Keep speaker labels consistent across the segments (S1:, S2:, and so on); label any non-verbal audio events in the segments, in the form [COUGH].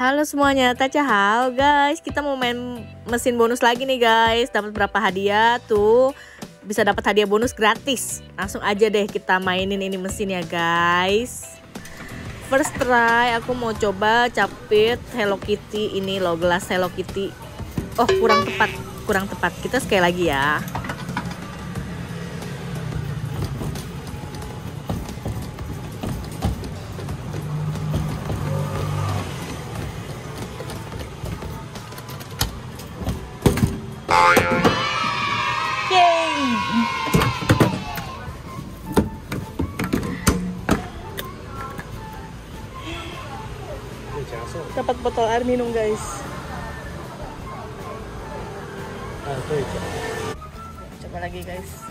S1: Halo semuanya, Taca Hal guys. Kita mau main mesin bonus lagi nih guys. Dapat berapa hadiah tuh? Bisa dapat hadiah bonus gratis. Langsung aja deh kita mainin ini mesin ya guys. First try aku mau coba capit Hello Kitty ini loh gelas Hello Kitty. Oh kurang tepat, kurang tepat. Kita sekali lagi ya. dapat botol air minum guys coba lagi guys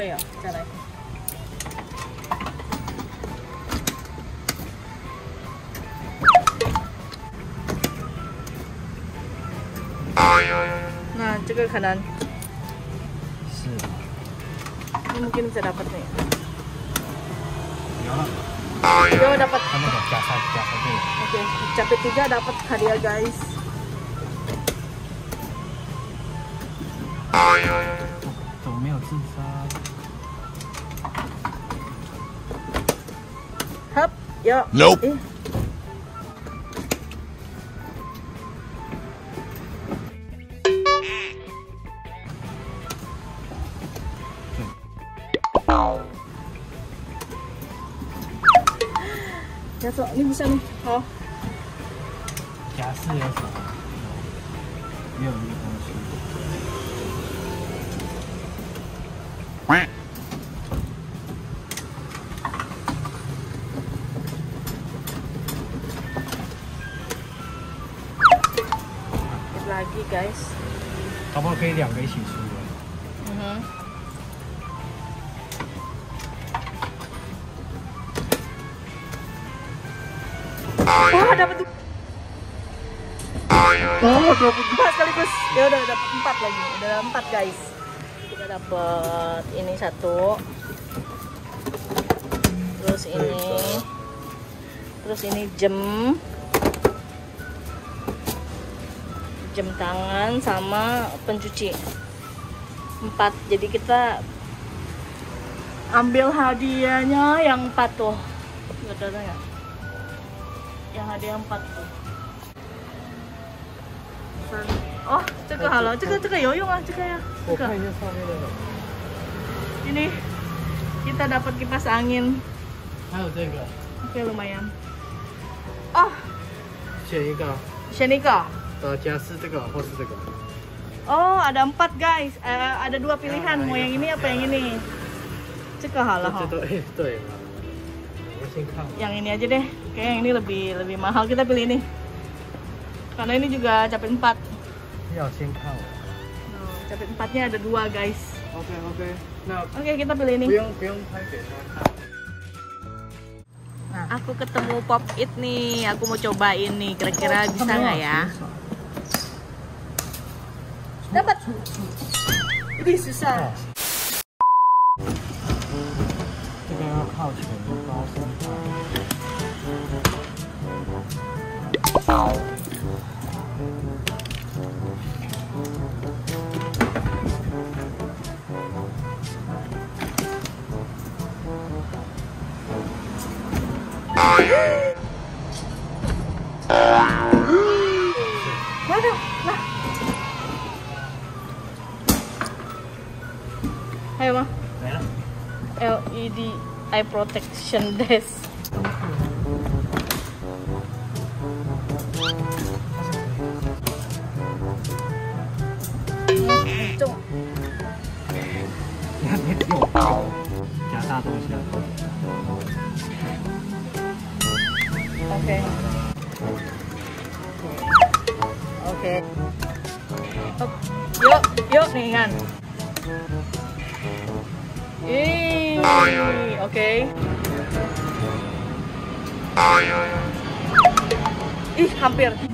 S1: Ayo, cara. Nah, 这个可能
S2: 是
S1: ini mungkin bisa dapat nih. Dia dapat. Oke, capek tiga dapat hadiah guys. Hup, yuk.
S3: Nope.
S1: Eh. 加速，你不下，好。
S2: 加速有什么？没有那。
S1: 喂。Lucky guys，
S2: 好不好？可以两个一起出的。
S1: 嗯哼。Oh, dapat dua. Oh, dapat dua sekaligus. Ya udah dapat empat lagi. Udah ada empat guys. Kita dapat ini satu. Terus ini. Terus ini jam. Jam tangan sama pencuci. Empat. Jadi kita ambil hadiahnya yang empat tuh. Nggak ada nggak? yang empat tuh oh
S2: halo yoyong ah ya
S1: ini kita dapat kipas angin
S2: halo
S1: oke lumayan oh Shenika
S2: Shenika
S1: Oh, ada empat guys. Uh, ada dua pilihan, mau yang ini apa yang ini?
S2: Cekah lah.
S1: Yang ini aja deh. Oke, yang ini lebih lebih mahal kita pilih ini. Karena ini juga
S2: capit 4. Iya, singkang.
S1: Nah, capit 4-nya ada dua, guys.
S2: Oke, oke. Nah,
S1: oke kita pilih ini.
S2: Biung, biung,
S1: nah, aku ketemu pop it nih. Aku mau coba ini. Kira-kira bisa nggak ya? Dapat. Lebih susah. Oh. Ayo, Ma.
S2: 没了。
S1: LED eye protection desk.
S2: 你看你有加大东西啊。
S1: Oke. Oke. Hop. Yuk, yuk nih kan. Ih, oke. Ih, hampir.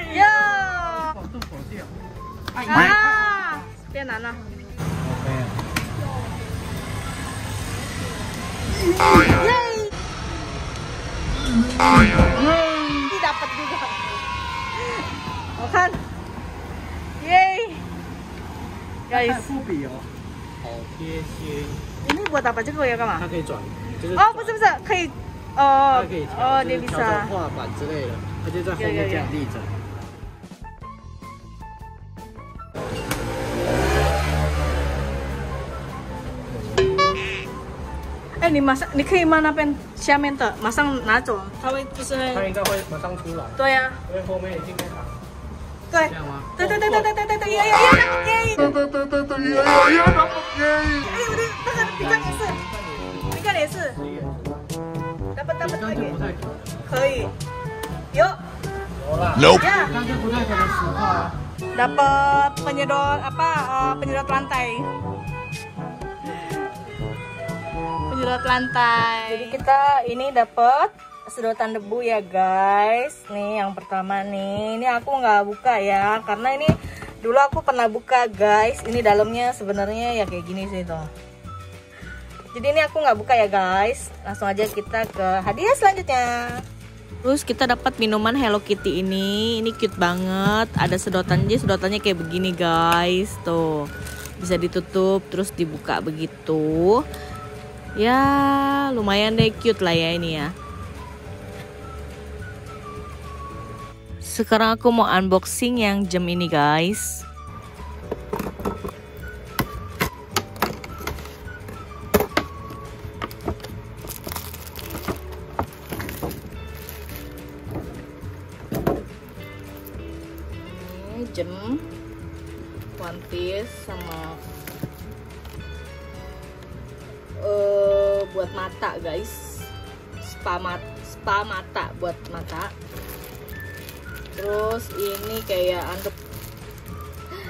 S2: 啊，
S1: 变难了。
S2: OK。
S1: 耶！你打不住的，好
S2: 看。
S1: 耶！
S2: 要一次。笔哦，好贴心。
S1: 你我打把这
S2: 个
S1: 要干嘛？
S2: 它可以转，
S1: 哦，不是不是，可以，哦，哦，
S2: 你比
S1: 赛。
S2: 调整画板之类的，它就在后面这样立着。
S1: 哎，你马上，你可以吗？那边下面的马上拿走，它会就是
S2: 它应该会马上出来，
S1: 对呀、
S2: 因为后面已经开打，
S1: 对
S2: 这，样吗？
S1: 对对对对对对对对，ya ya ya dapat yeay.
S3: Tuh, tuh, tuh, tuh, tuh, iya, iya, iya, dapet, yeay.
S1: Eh, udah, tangan pegang也是，pegang也是，dapat dapat
S2: 这样就
S1: lagi，
S2: 不太可能。
S1: 可以，有，
S2: 有啦，
S3: Nope.
S1: 呀。
S2: 这样就不太可能实话啊。
S1: dapat penyedot apa eh, penyedot lantai Penyedot lantai. Jadi kita ini dapat sedotan debu ya guys. Nih yang pertama nih. Ini aku nggak buka ya karena ini dulu aku pernah buka guys. Ini dalamnya sebenarnya ya kayak gini sih tuh jadi ini aku nggak buka ya guys. Langsung aja kita ke hadiah selanjutnya. Terus kita dapat minuman Hello Kitty ini, ini cute banget. Ada sedotan aja, sedotannya kayak begini guys, tuh bisa ditutup terus dibuka begitu. Ya lumayan deh cute lah ya ini ya. Sekarang aku mau unboxing yang jam ini guys. jam one piece sama eh buat mata guys. Spa mat spa mata buat mata. Terus ini kayak anduk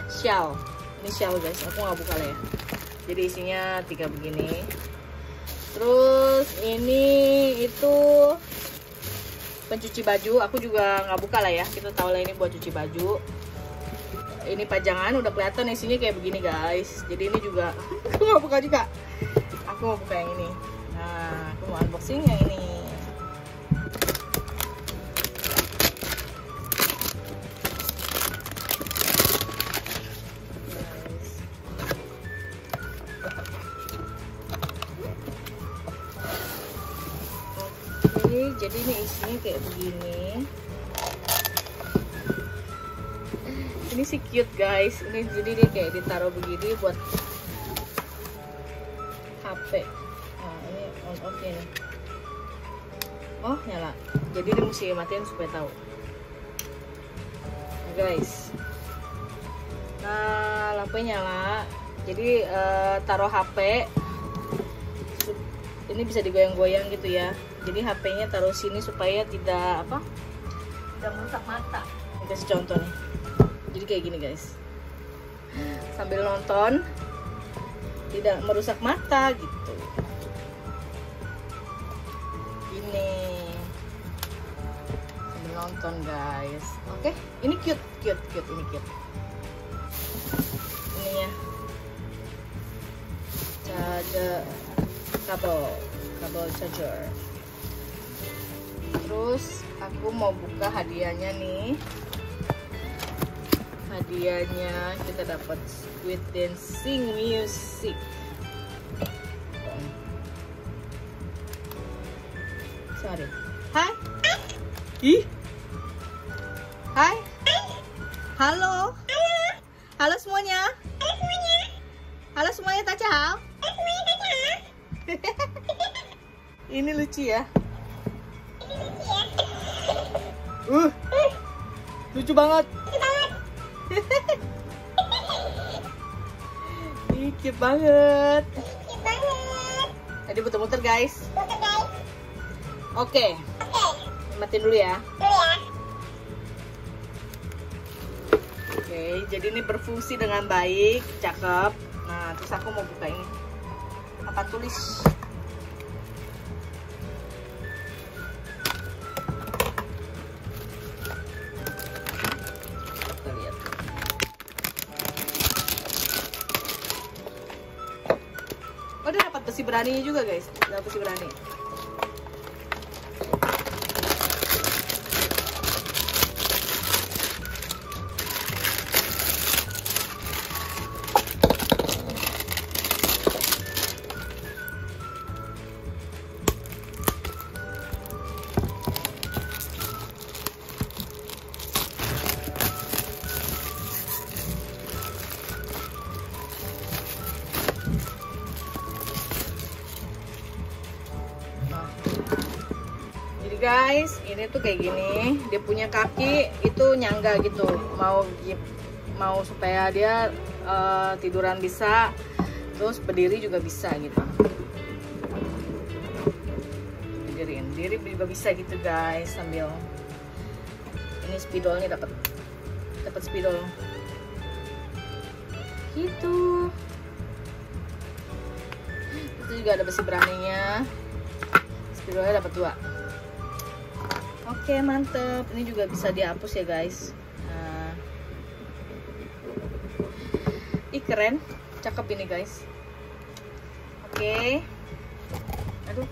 S1: [GASPS] shell. Ini shell guys. Aku nggak buka lah ya. Jadi isinya tiga begini. Terus ini itu pencuci baju. Aku juga nggak buka lah ya. Kita tahu lah ini buat cuci baju. Ini pajangan udah kelihatan isinya kayak begini guys. Jadi ini juga [LAUGHS] aku nggak buka juga aku buka yang ini. Nah aku mau unboxing yang ini jadi ini isinya kayak begini. Ini sih cute guys. Ini jadi dia kayak ditaruh begini buat HP nah ini on off nya nih. Oh nyala. Jadi dia mesti matiin supaya tahu. Nah, guys. Nah lampunya nyala. Jadi eh, taruh HP ini bisa digoyang-goyang gitu ya. Jadi HP-nya taruh sini supaya tidak apa? Tidak merusak mata. Ini kasih contoh nih. Jadi kayak gini guys. Sambil nonton tidak merusak mata gitu. Ini. Sambil nonton guys. Oke ini cute cute cute ini cute. Ini ya charger kabel kabel charger. Terus aku mau buka hadiahnya nih hadiahnya. Kita dapat Squid Dancing Music. Sorry. Hai. Ih. Hai. Halo. Halo semuanya. Halo semuanya tak ciao [LAUGHS] ini lucu ya. Uh. Lucu banget [LAUGHS] Ih, cute banget. Tadi muter-muter guys. Oke. Matiin dulu ya. Oke, jadi ini berfungsi dengan baik, cakep. Nah, terus aku mau buka ini. Apa tulis? Besi berani juga, guys. Dapat besi berani. Ini tuh kayak gini. Dia punya kaki itu nyangga gitu. Mau mau supaya dia eh, tiduran bisa, terus berdiri juga bisa gitu. Berdiriin diri juga bisa gitu guys sambil ini spidolnya dapat dapat spidol gitu itu juga ada besi beraninya spidolnya dapat dua oke mantep. Ini juga bisa dihapus ya guys. Nah. ih keren. Cakep ini guys. Oke. Aduh